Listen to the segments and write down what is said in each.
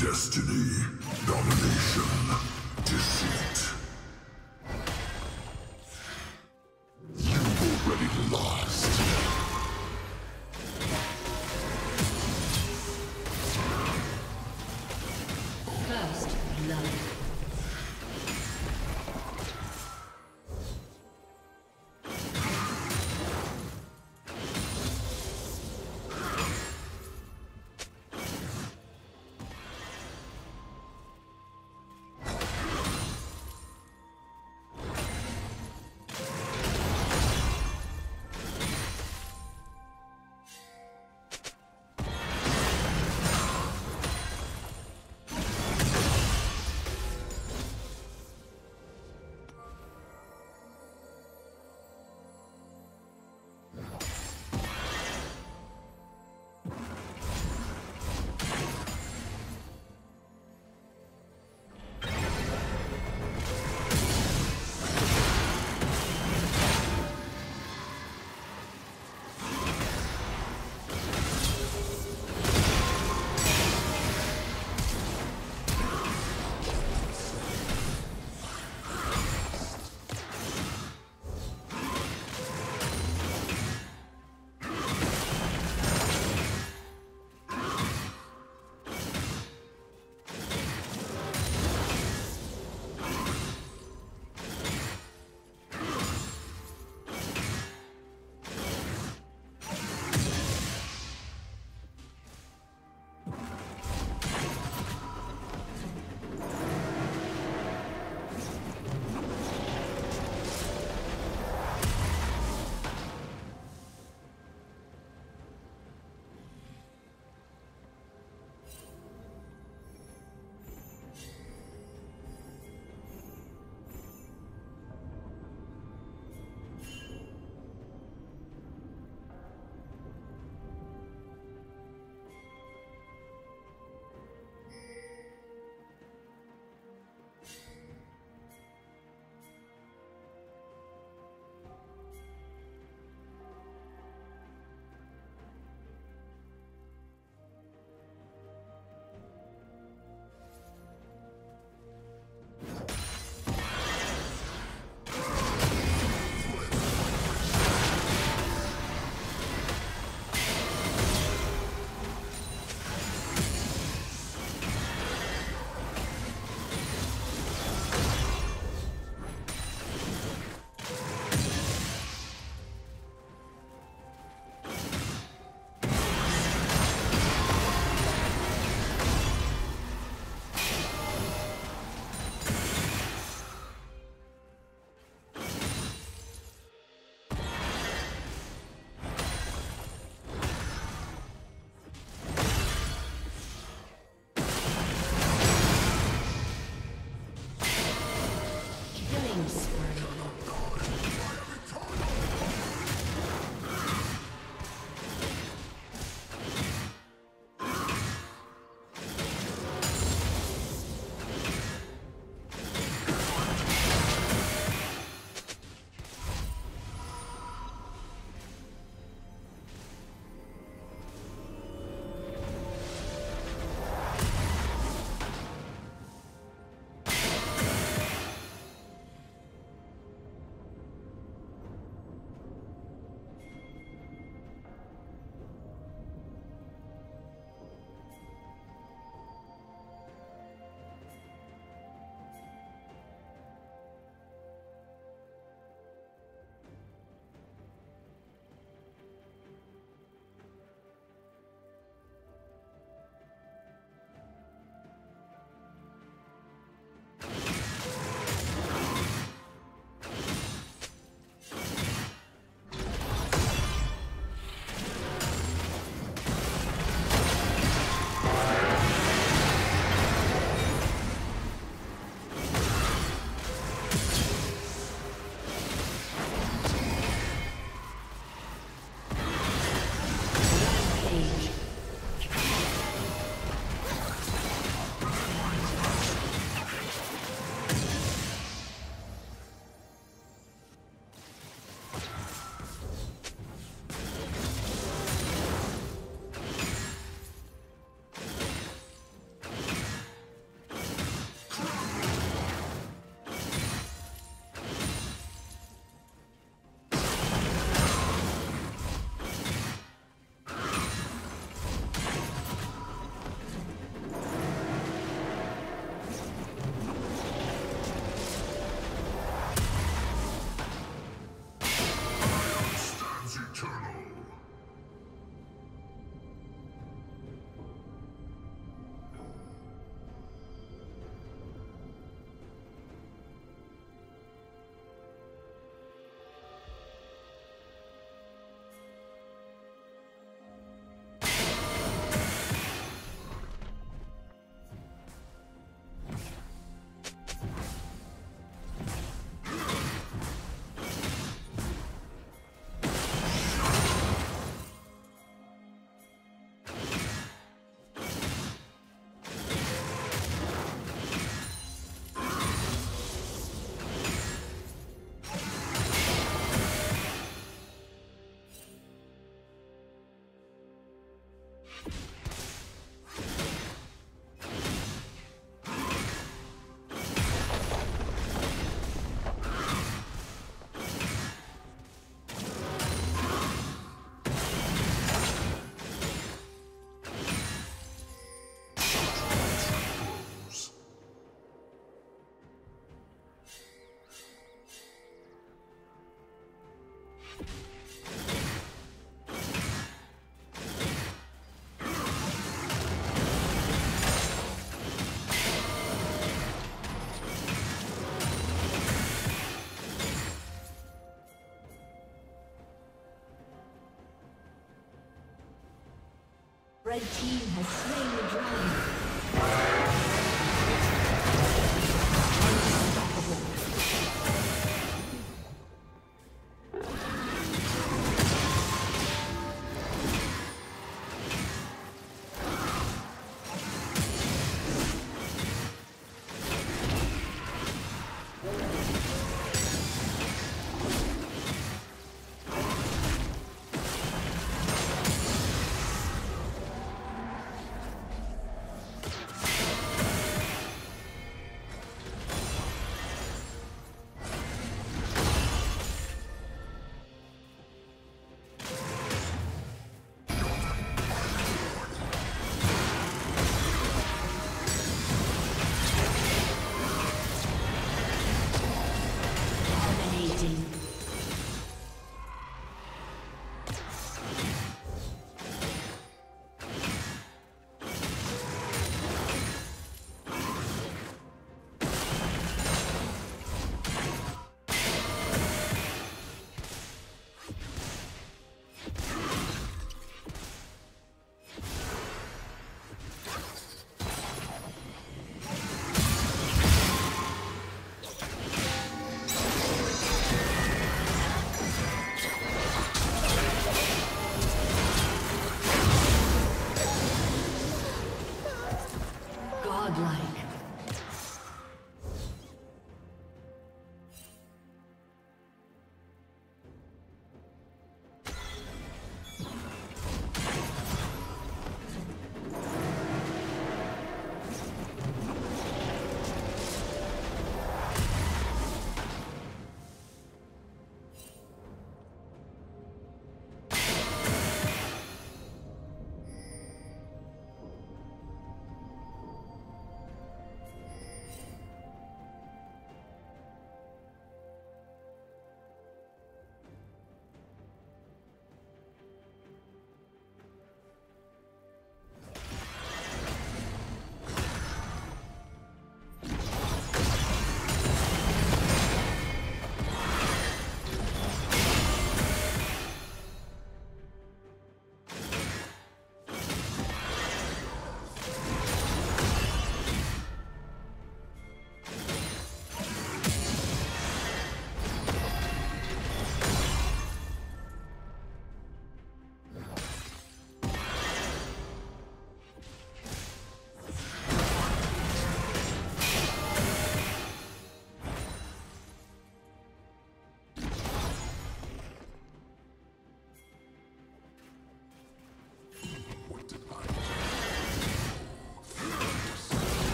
Destiny, domination, deceit. Red team has slain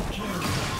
Double kill.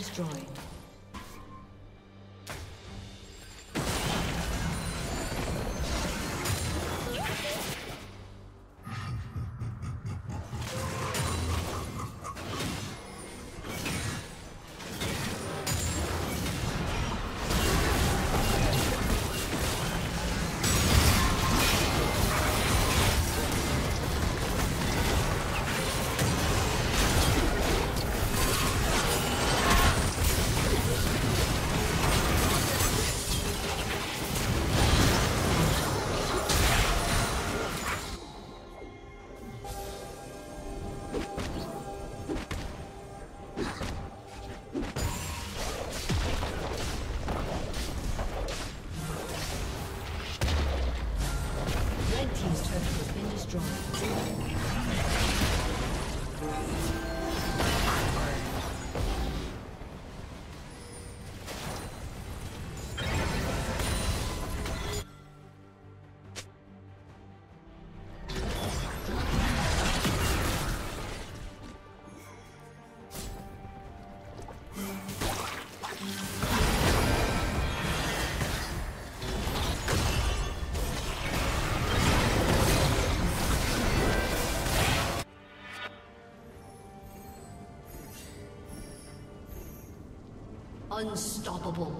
Destroyed. strong. Unstoppable.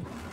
you